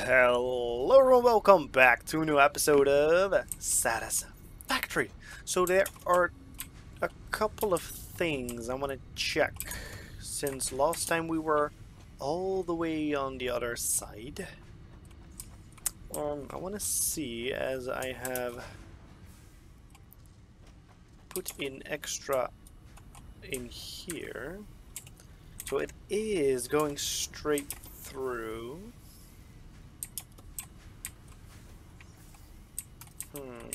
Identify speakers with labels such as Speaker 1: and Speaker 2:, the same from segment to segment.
Speaker 1: Hello and welcome back to a new episode of Satisfactory. So there are a couple of things I want to check since last time we were all the way on the other side. Um, I want to see as I have put in extra in here. So it is going straight through. Hmm,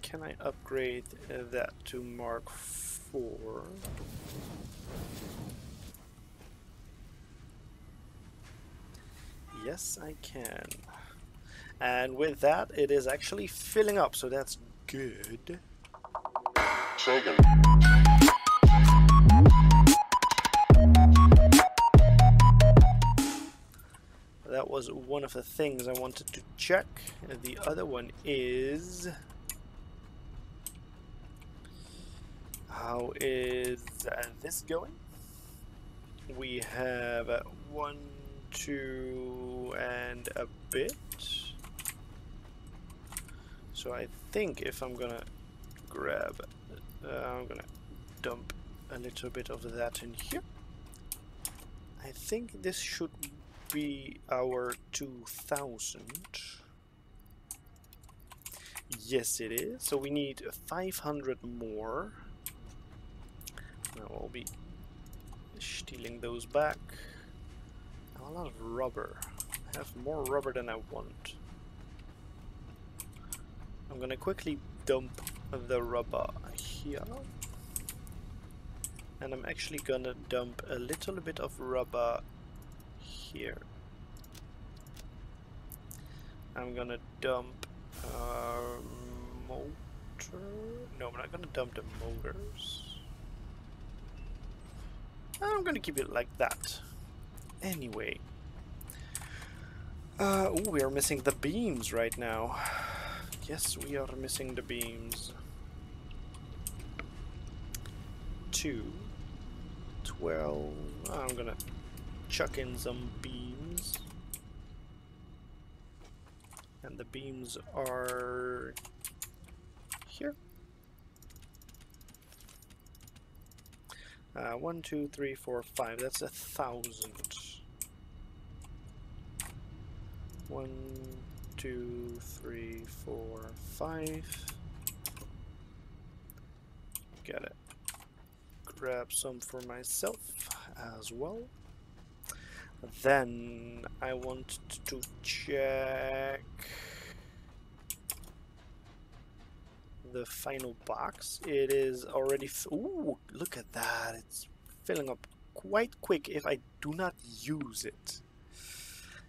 Speaker 1: can I upgrade that to Mark 4? Yes, I can. And with that, it is actually filling up, so that's good.
Speaker 2: Sagan.
Speaker 1: That was one of the things I wanted to check. The other one is... How is uh, this going? We have uh, one, two, and a bit. So I think if I'm gonna grab, uh, I'm gonna dump a little bit of that in here. I think this should be our 2000. Yes, it is. So we need 500 more. Now I'll be stealing those back. A lot of rubber. I have more rubber than I want. I'm gonna quickly dump the rubber here. And I'm actually gonna dump a little bit of rubber here. I'm gonna dump uh, motor. No, I'm not gonna dump the motors. I'm gonna keep it like that. Anyway. Uh, ooh, we are missing the beams right now. Yes, we are missing the beams. Two. Twelve. I'm gonna chuck in some beams. And the beams are here. Uh, one, two, three, four, five. That's a thousand. One, two, three, four, five. Got it. Grab some for myself as well. Then I want to check the final box. It is already. Ooh, look at that! It's filling up quite quick if I do not use it.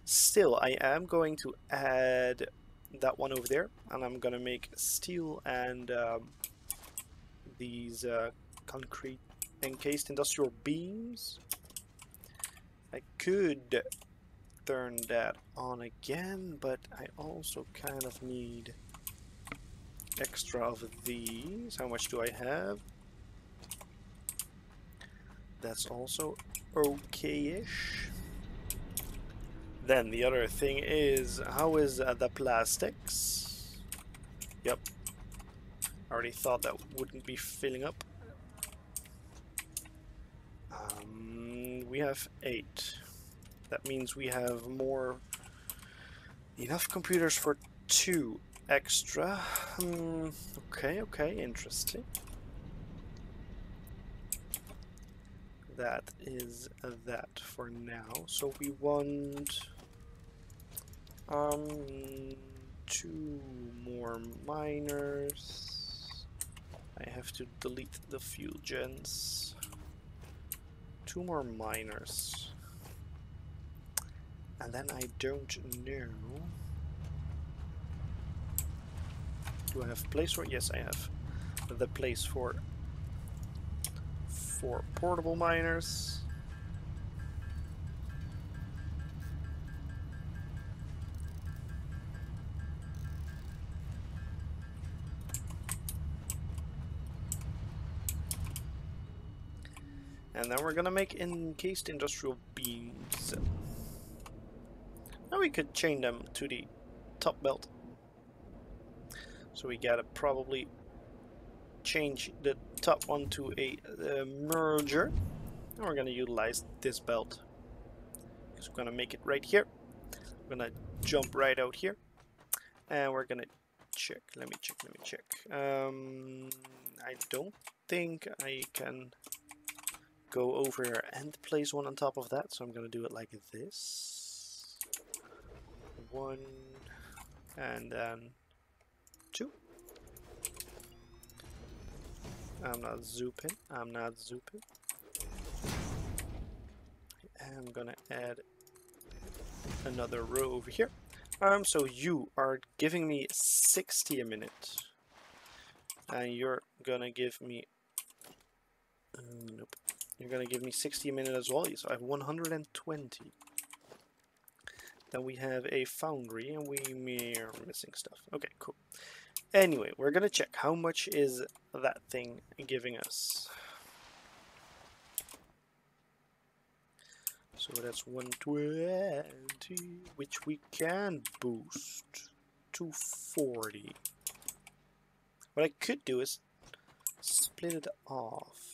Speaker 1: Still, I am going to add that one over there, and I'm gonna make steel and um, these uh, concrete encased industrial beams. I could turn that on again, but I also kind of need extra of these. How much do I have? That's also okay-ish. Then the other thing is, how is uh, the plastics? Yep. I already thought that wouldn't be filling up. Um, we have eight. That means we have more... Enough computers for two extra. Hmm, okay, okay, interesting. That is that for now. So we want um two more miners. I have to delete the fuel gens. Two more miners. And then I don't know. Do I have place for? Yes, I have the place for for portable miners. Gonna make encased industrial beams. Now we could chain them to the top belt. So we gotta probably change the top one to a uh, merger. And we're gonna utilize this belt. So we're gonna make it right here. We're gonna jump right out here. And we're gonna check. Let me check, let me check. Um, I don't think I can go over and place one on top of that. So I'm gonna do it like this. One, and then two. I'm not zooping. I'm not zooping. I'm gonna add another row over here. Um, so you are giving me 60 a minute. And you're gonna give me... Nope. You're gonna give me 60 a minute as well, so I have 120. Then we have a foundry, and we are missing stuff. Okay, cool. Anyway, we're gonna check how much is that thing giving us. So that's 120, which we can boost to 40. What I could do is split it off.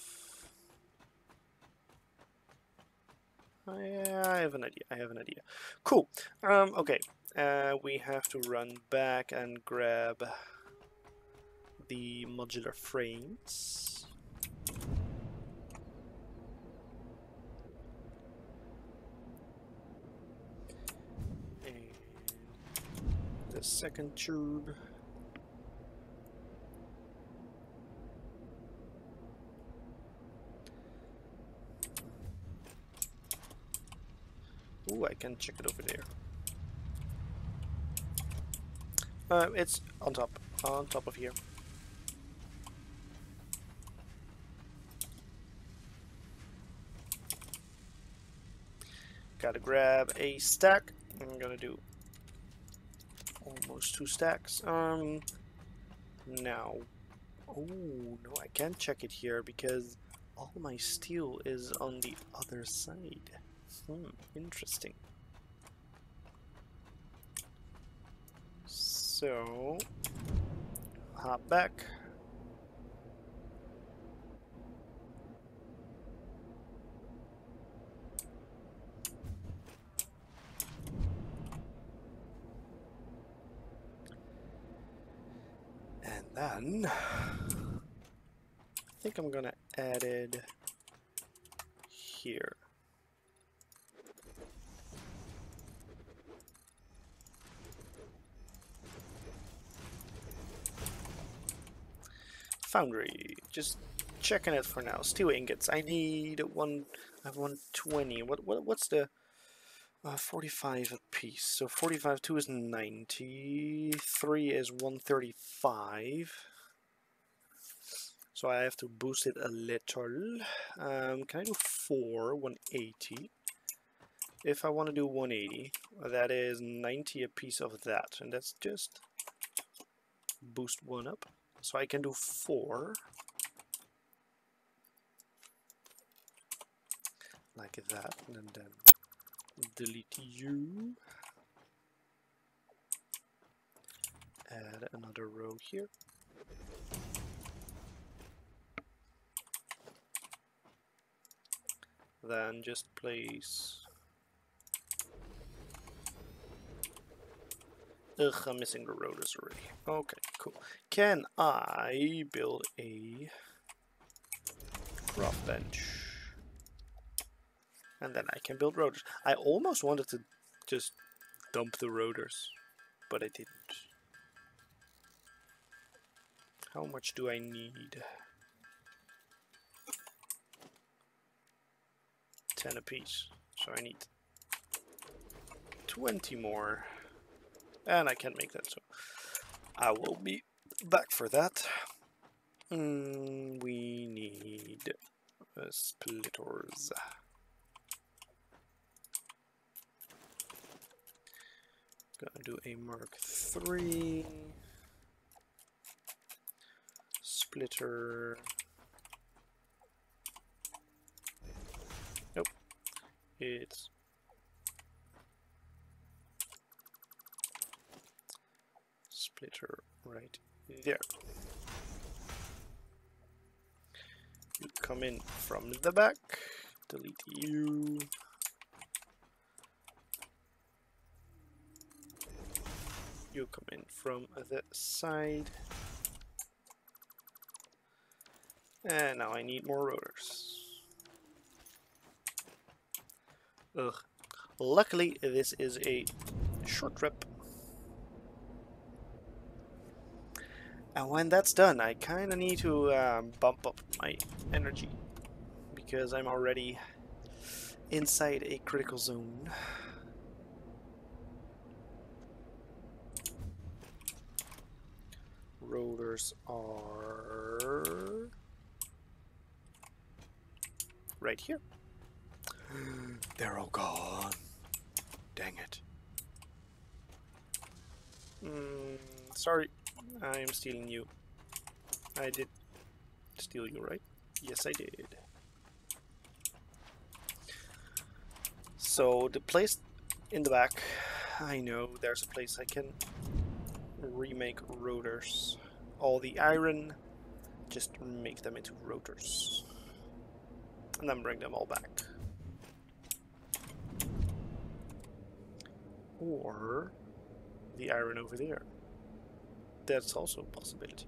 Speaker 1: I, have an idea. I have an idea. Cool. Um, okay. Uh, we have to run back and grab the modular frames. And the second tube. Ooh, I can check it over there. Uh, it's on top, on top of here. Gotta grab a stack. I'm gonna do almost two stacks. Um, now, oh no, I can't check it here because all my steel is on the other side. Hmm, interesting. So, hop back. And then, I think I'm gonna add it here. Foundry, just checking it for now. Steel ingots. I need one. I have 120. What what what's the uh, 45 a piece? So 45 two is 90. Three is 135. So I have to boost it a little. Um, can I do four? 180. If I want to do 180, that is 90 a piece of that, and that's just boost one up. So I can do four. Like that, and then delete you. Add another row here. Then just place Ugh, I'm missing the rotors already. Okay, cool. Can I build a craft bench? And then I can build rotors. I almost wanted to just dump the rotors, but I didn't. How much do I need? 10 apiece. So I need 20 more. And I can't make that, so I will be back for that. Mm, we need uh, splitters. Gonna do a Mark 3 splitter. Nope. It's right there. You come in from the back, delete you. You come in from the side. And now I need more rotors. Ugh. Luckily, this is a short trip. And when that's done, I kind of need to um, bump up my energy because I'm already inside a critical zone. Rotors are right here. They're all gone. Dang it. Mm, sorry, I'm stealing you. I did steal you, right? Yes, I did. So, the place in the back, I know there's a place I can remake rotors. All the iron, just make them into rotors. And then bring them all back. Or the iron over there. That's also a possibility.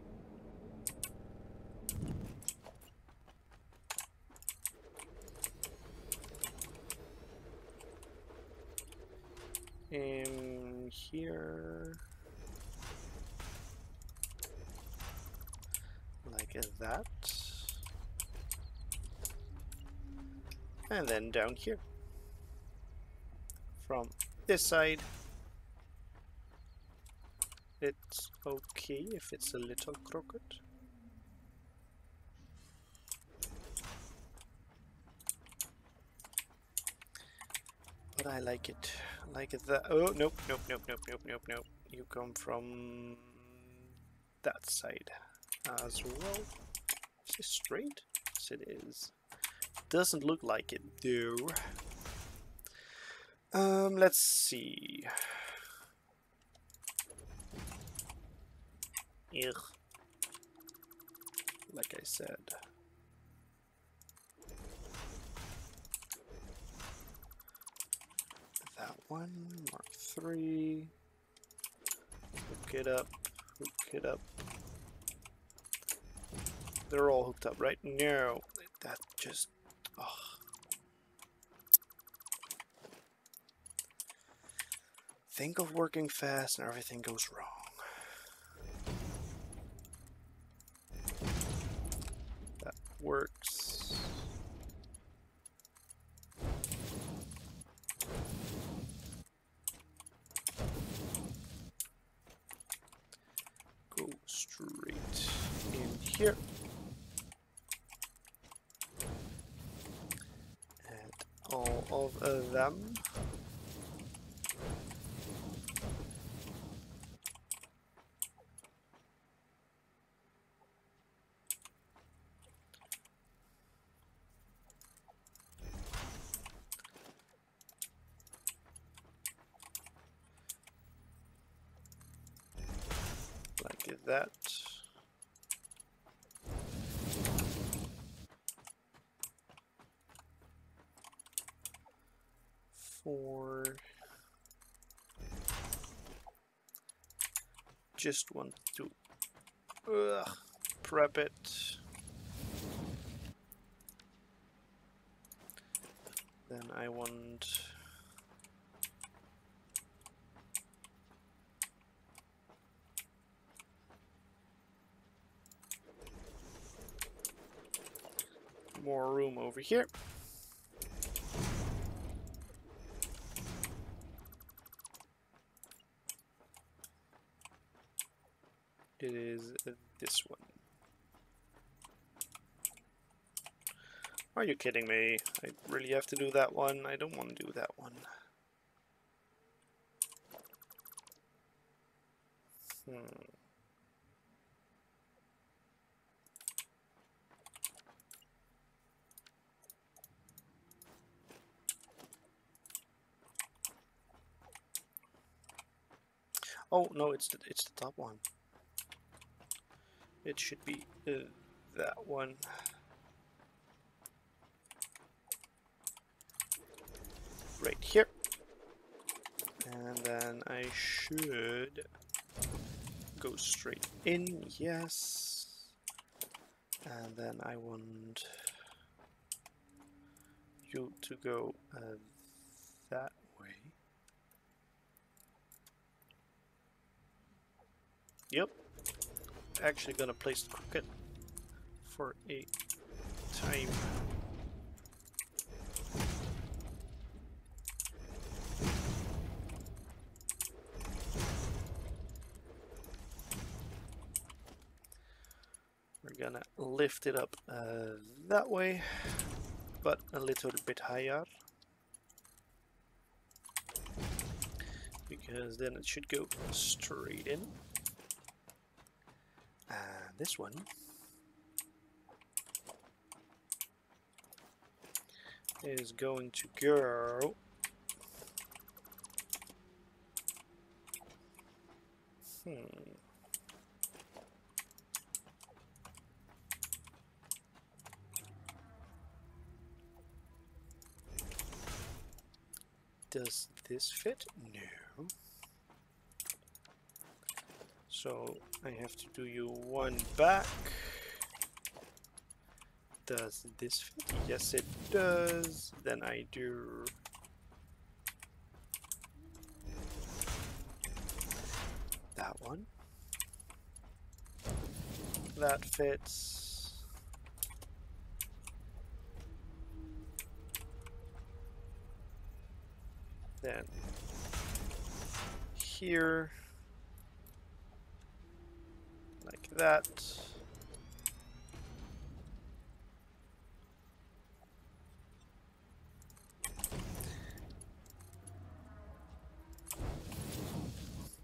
Speaker 1: And here, like that, and then down here, from this side, it's okay if it's a little crooked. But I like it. I like that. Oh, nope, nope, nope, nope, nope, nope, nope. You come from that side as well. Is it straight? Yes, it is. Doesn't look like it, though. Um, let's see. Ugh. Like I said. That one, Mark 3. Hook it up, hook it up. They're all hooked up, right? No, that just, oh. Think of working fast and everything goes wrong. That works. Go straight in here. And all of them. like that. Four. Just want to prep it. Then I want more room over here. It is this one. Are you kidding me? I really have to do that one? I don't want to do that one. Hmm. Oh no, it's the it's the top one. It should be uh, that one. Right here. And then I should go straight in, yes. And then I want you to go uh, that way. Yep. Actually gonna place the crooked for a time. We're gonna lift it up uh, that way, but a little bit higher. Because then it should go straight in. And this one is going to go Hmm. Does this fit? No. So I have to do you one back. Does this fit? Yes, it does. Then I do. That one. That fits. Then here, like that.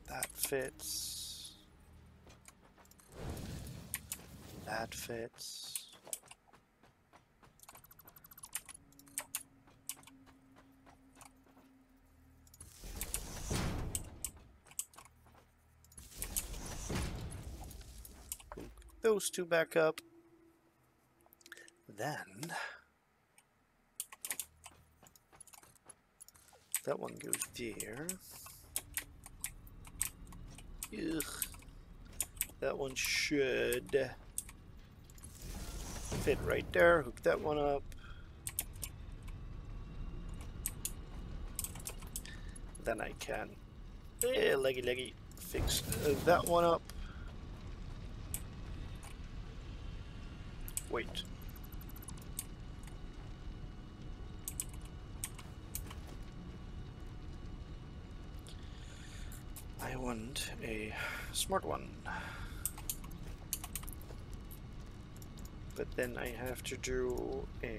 Speaker 1: That fits. That fits. Those two back up. Then that one goes there. Ugh. That one should fit right there. Hook that one up. Then I can, eh, leggy leggy, fix uh, that one up. Wait. I want a smart one. But then I have to do a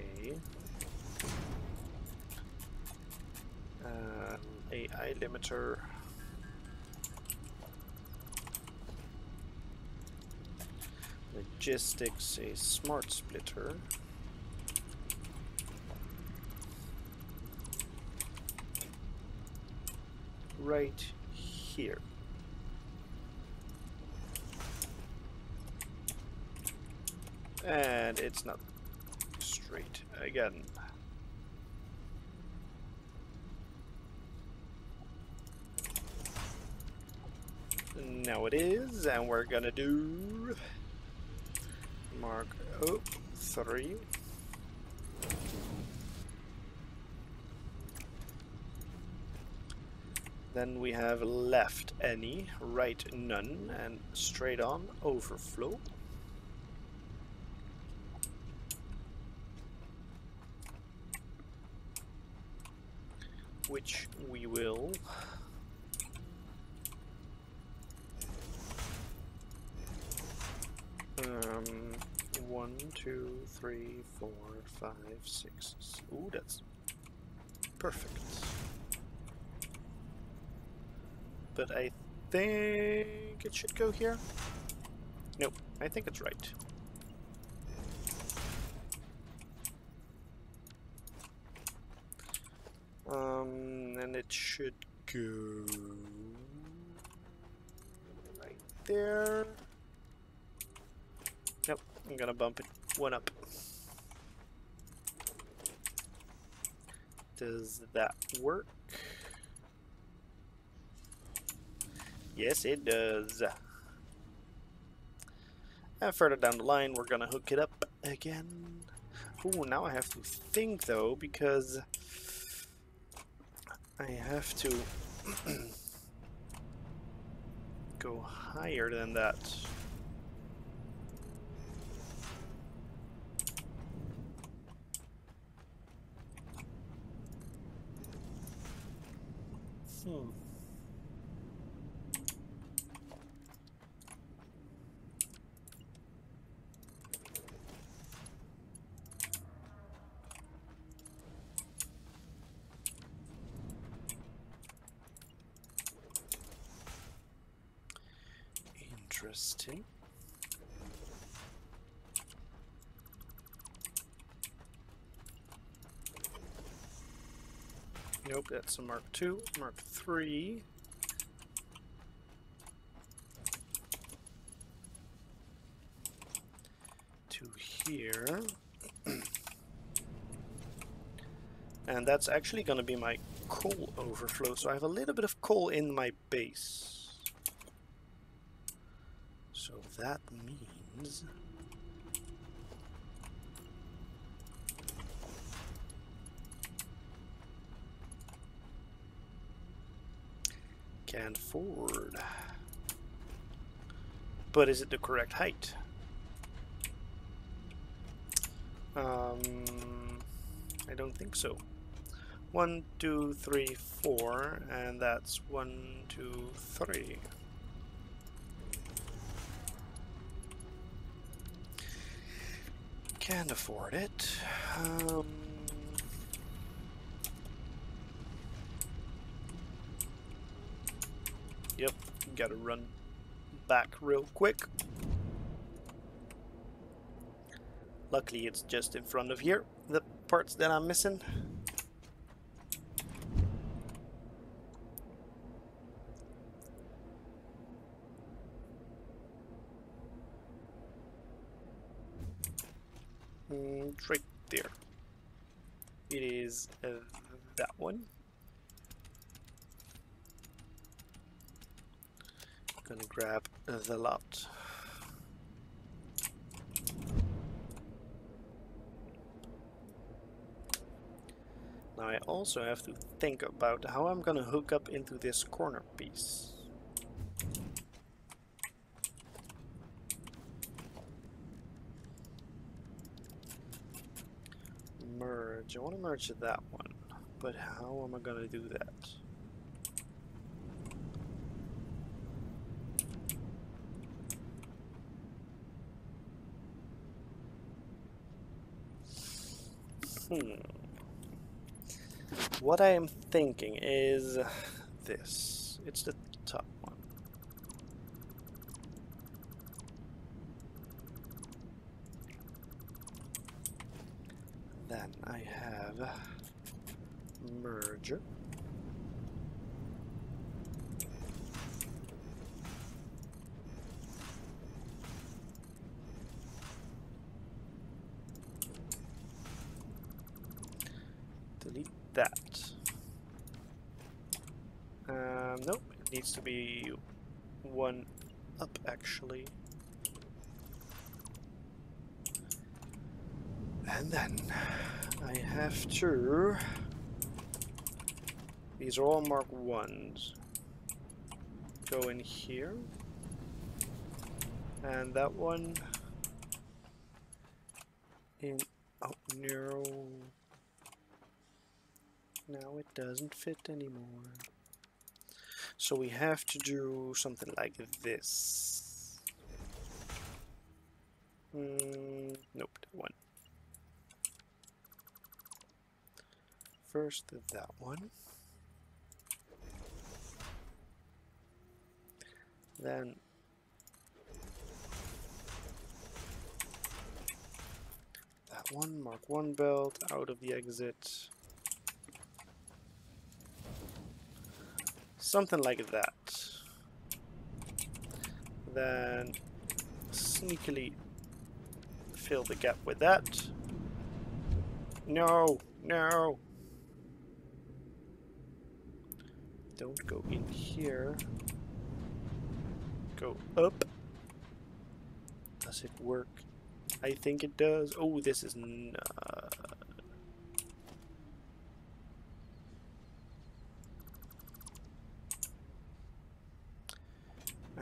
Speaker 1: uh, AI limiter. Logistics, a smart splitter. Right here. And it's not straight again. Now it is, and we're gonna do mark oh three. Then we have left any, right none, and straight on overflow. Which we will um one, two, three, four, five, six. Ooh, that's perfect. But I think it should go here. Nope, I think it's right. Um, and it should go right there. Nope, I'm gonna bump it one up. Does that work? Yes, it does. And further down the line, we're gonna hook it up again. Ooh, now I have to think though, because I have to go higher than that. Hmm. Interesting. Nope, that's a Mark II. Mark III. To here. and that's actually going to be my coal overflow, so I have a little bit of coal in my base. So that means... Can forward. But is it the correct height? Um, I don't think so. One, two, three, four, and that's one, two, three. Can afford it. Um, gotta run back real quick. Luckily it's just in front of here, the parts that I'm missing. Mm, right there. It is uh, that one. Gonna grab the lot. Now I also have to think about how I'm gonna hook up into this corner piece. merge. I want to merge that one, but how am I to do that? Hmm. What I am thinking is this. It's the top one. Then I have merger. Delete that. Um, nope, it needs to be one up actually. And then I have to. These are all Mark 1s. Go in here. And that one in. Oh, no. Now it doesn't fit anymore. So we have to do something like this. Mm, nope, one. First that one. Then that one, mark one belt out of the exit. Something like that. Then sneakily fill the gap with that. No, no. Don't go in here. Go up. Does it work? I think it does. Oh, this is not. Uh,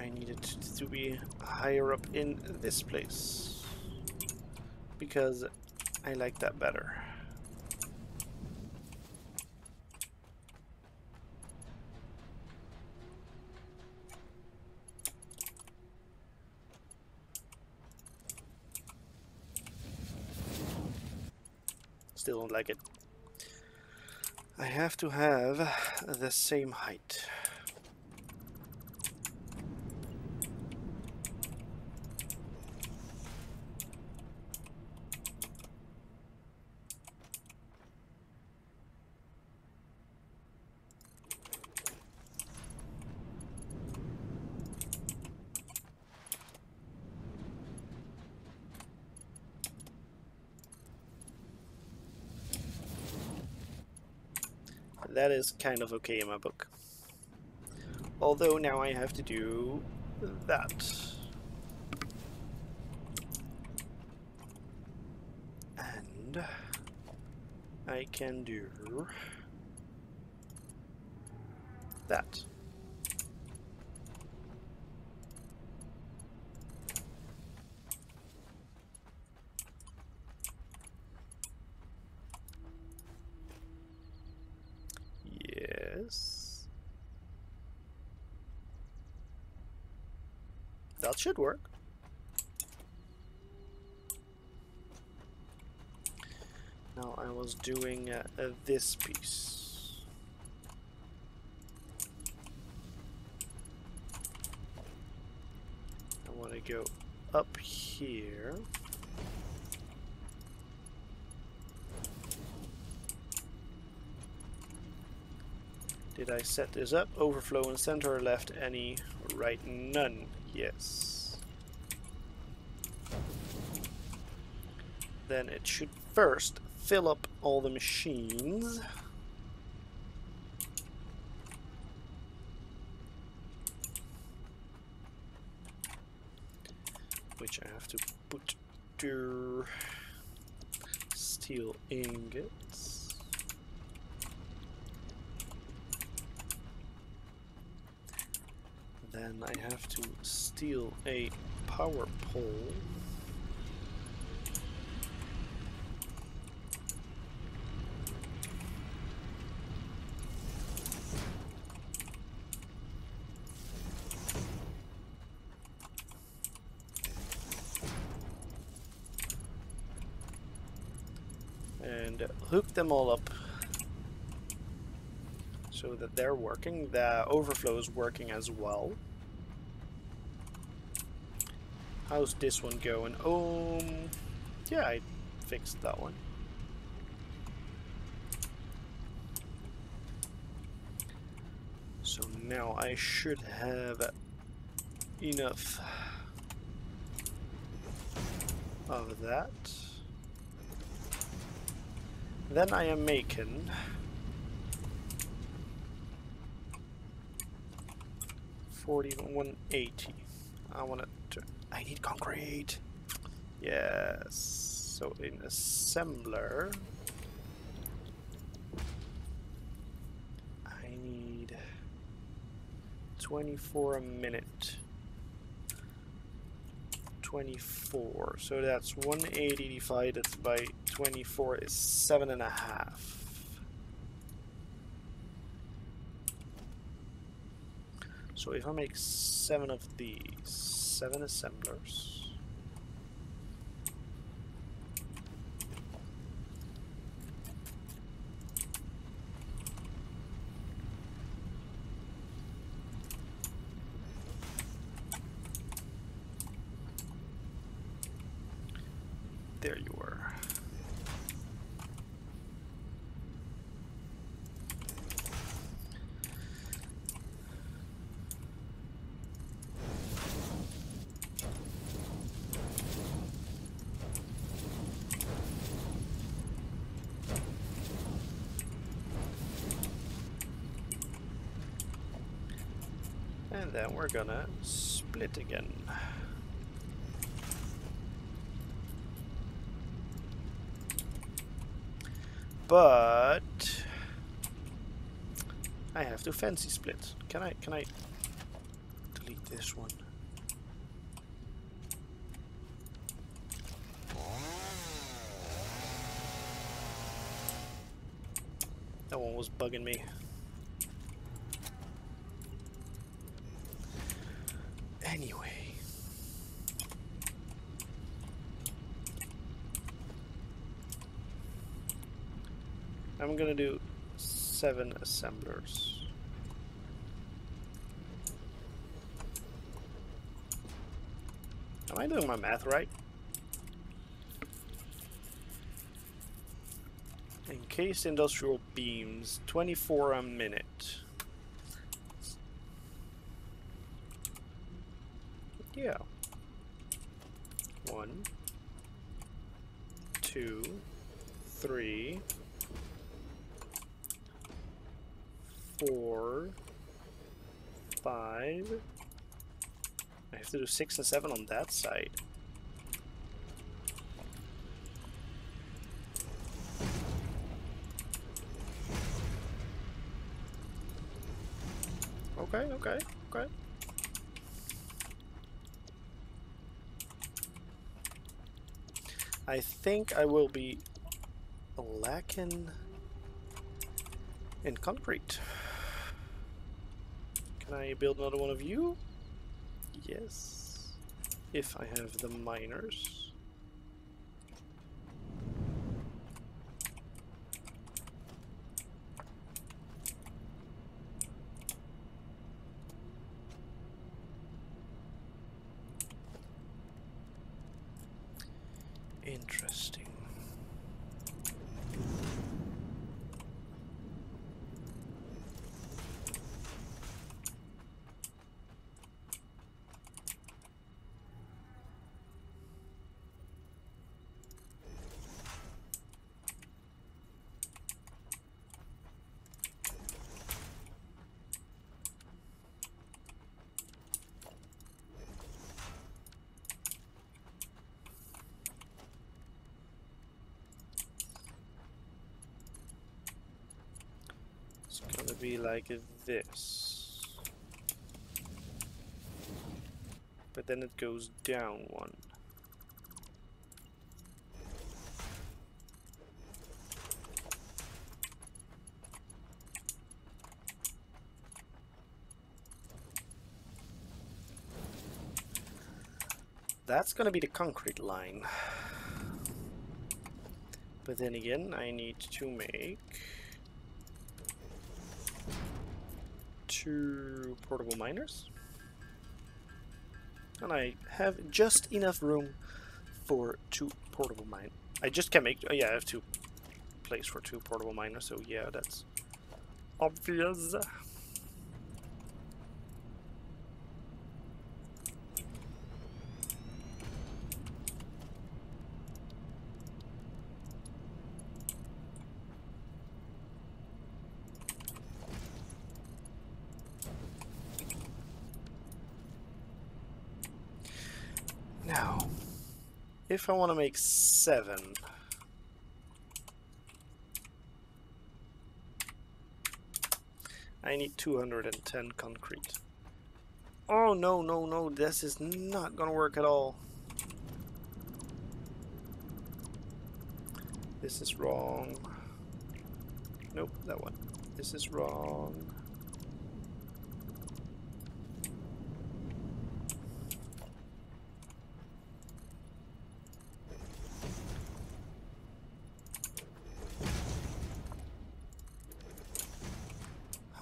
Speaker 1: I needed to be higher up in this place because I like that better. Still don't like it. I have to have the same height. That is kind of okay in my book. Although now I have to do that. And I can do that. Yes. That should work. Now I was doing uh, uh, this piece. I want to go up here. Did I set this up? Overflow in center left any? Right, none. Yes. Then it should first fill up all the machines. Which I have to put to steel ingots. I have to steal a power pole. And hook them all up so that they're working. The overflow is working as well. How's this one going? Um, yeah, I fixed that one. So now I should have enough of that. Then I am making forty one eighty. I want to. Need concrete. Yes. So in assembler, I need twenty four a minute. 24 so that's 180 divided by 24 is seven and a half So if I make seven of these, seven assemblers. There you are. We're gonna split again. But I have to fancy split. Can I can I delete this one? That one was bugging me. Anyway. I'm gonna do seven assemblers. Am I doing my math right? Encased industrial beams, 24 a minute. Yeah. One, two, three, four, five. I have to do six and seven on that side. Okay, okay, okay. I think I will be lacking in concrete. Can I build another one of you? Yes. If I have the miners. Interesting. It's gonna be like this. But then it goes down one. That's gonna be the concrete line. But then again, I need to make two portable miners. And I have just enough room for two portable mine. I just can't make, oh yeah, I have two place for two portable miners, so yeah, that's obvious. Now, if I want to make seven, I need 210 concrete. Oh no, no, no, this is not gonna work at all. This is wrong. Nope, that one. This is wrong.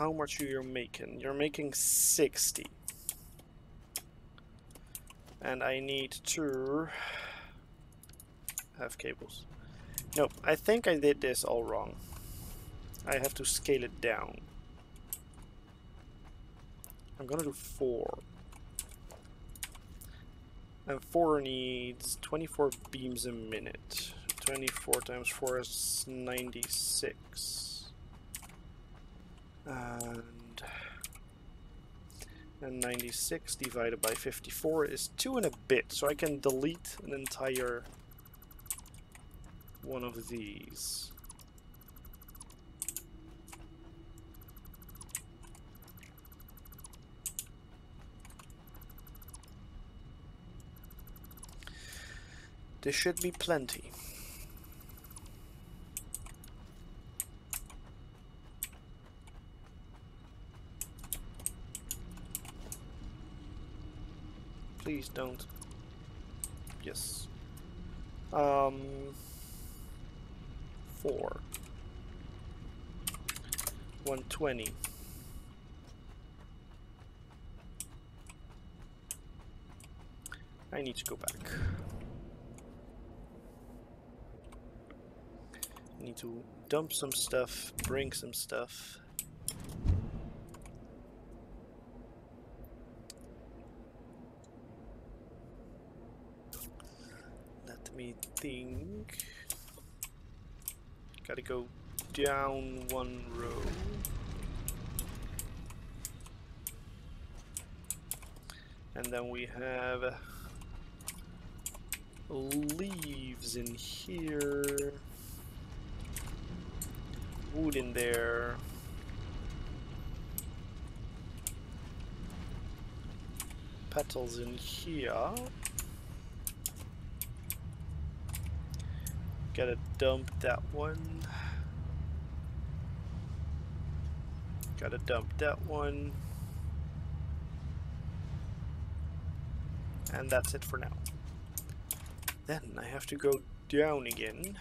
Speaker 1: How much are you making? You're making 60. And I need to have cables. Nope, I think I did this all wrong. I have to scale it down. I'm gonna do four. And four needs 24 beams a minute. 24 times 4 is 96. And uh, And 96 divided by 54 is 2 and a bit, so I can delete an entire one of these. There should be plenty. Please don't. Yes. Um. Four. One twenty. I need to go back. Need to dump some stuff, bring some stuff. Let me think. Gotta go down one row. And then we have leaves in here wood in there. Petals in here. Gotta dump that one. Gotta dump that one. And that's it for now. Then I have to go down again.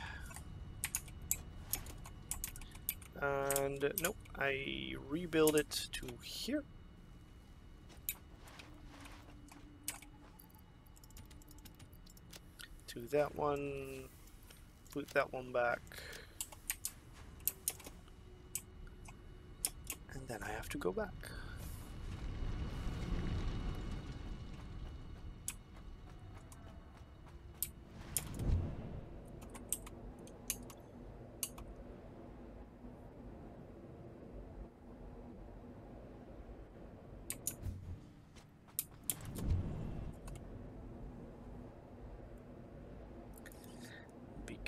Speaker 1: And nope, I rebuild it to here. To that one, put that one back. And then I have to go back.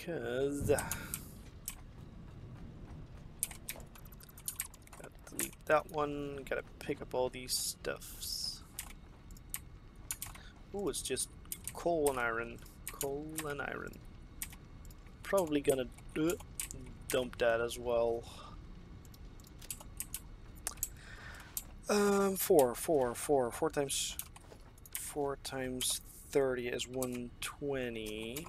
Speaker 1: because gotta delete that one. Gotta pick up all these stuffs. Oh, it's just coal and iron. Coal and iron. Probably gonna uh, dump that as well. Um, four, four, four, four times, four times 30 is 120.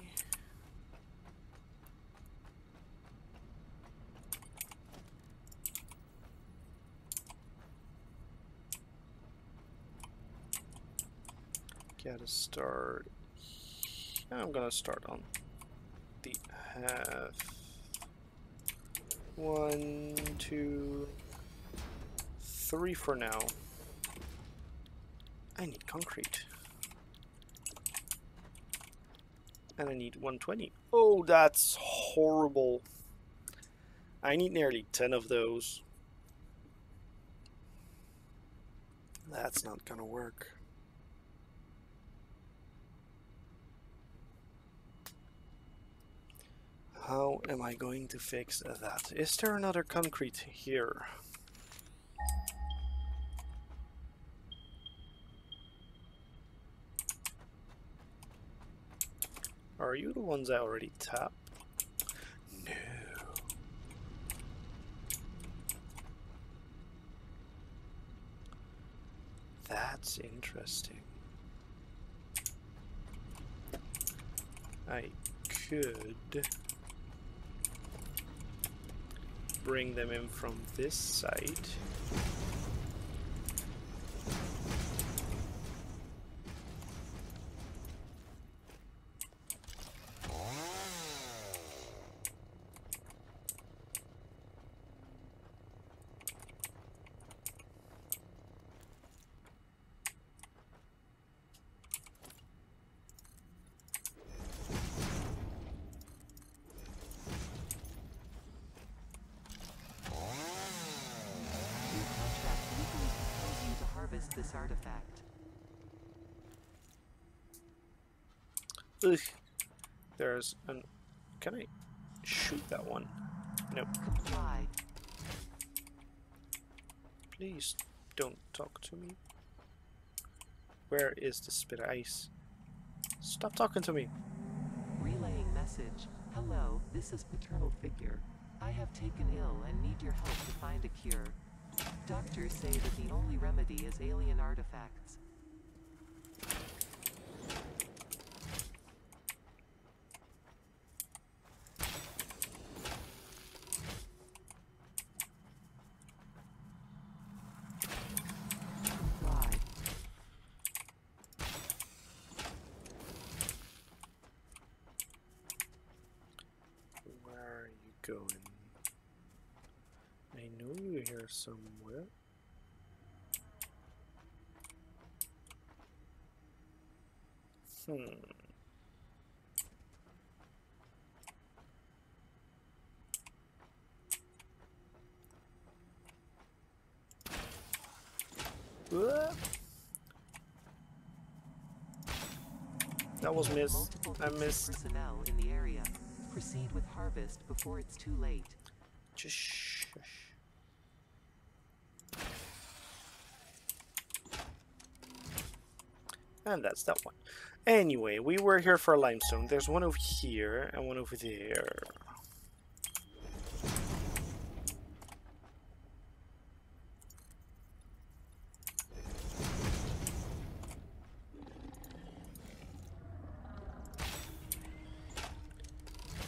Speaker 1: Gotta start. I'm gonna start on the half. One, two, three for now. I need concrete. And I need 120. Oh, that's horrible. I need nearly 10 of those. That's not gonna work. How am I going to fix that? Is there another concrete here? Are you the ones I already tapped? No. That's interesting. I could bring them in from this side. There's an. Can I shoot that one? Nope.
Speaker 3: Comply.
Speaker 1: Please don't talk to me. Where is the spit ice? Stop talking to me.
Speaker 3: Relaying message. Hello, this is paternal figure. I have taken ill and need your help to find a cure. Doctors say that the only remedy is alien artifacts. Comply.
Speaker 1: Where are you going? I know you're here somewhere. Hmm. That was miss. I missed.
Speaker 3: personnel in the area. Proceed with harvest before it's too late.
Speaker 1: Just shush. And that's that one. Anyway, we were here for a limestone. There's one over here and one over there.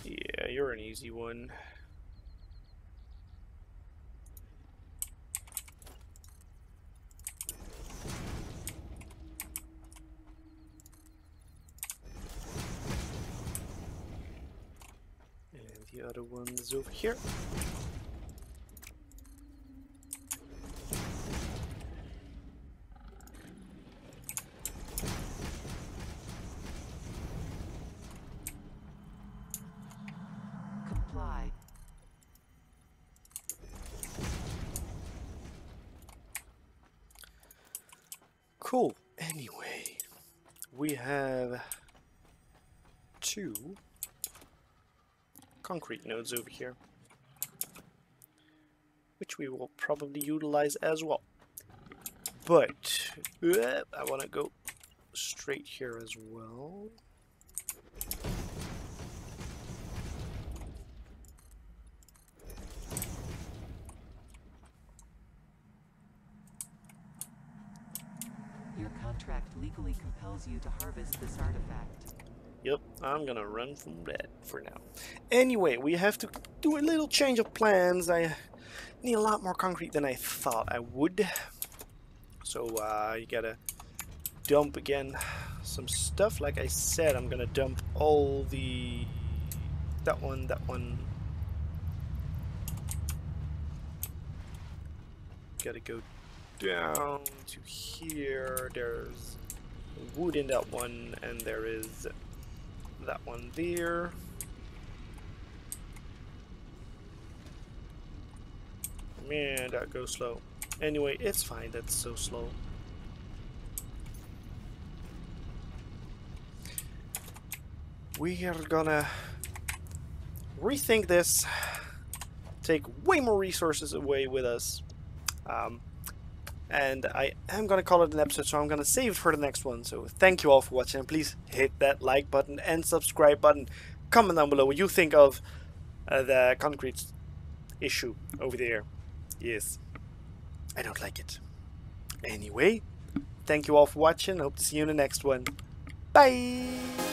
Speaker 1: Yeah, you're an easy one. And the other one's over here.
Speaker 3: Comply.
Speaker 1: Cool. Anyway, we have two concrete nodes over here, which we will probably utilize as well. But uh, I want to go straight here as well.
Speaker 3: Your contract legally compels you to harvest this artifact.
Speaker 1: Yep, I'm gonna run from that for now. Anyway, we have to do a little change of plans. I need a lot more concrete than I thought I would. So uh, you gotta dump again some stuff. Like I said, I'm gonna dump all the that one, that one. Gotta go down to here. There's wood in that one, and there is that one there. Man, that goes slow. Anyway, it's fine, that's so slow. We are gonna rethink this, take way more resources away with us. Um, and I am gonna call it an episode, so I'm gonna save it for the next one. So thank you all for watching, please hit that like button and subscribe button. Comment down below what you think of uh, the concrete issue over there. Yes, I don't like it. Anyway, thank you all for watching. Hope to see you in the next one. Bye.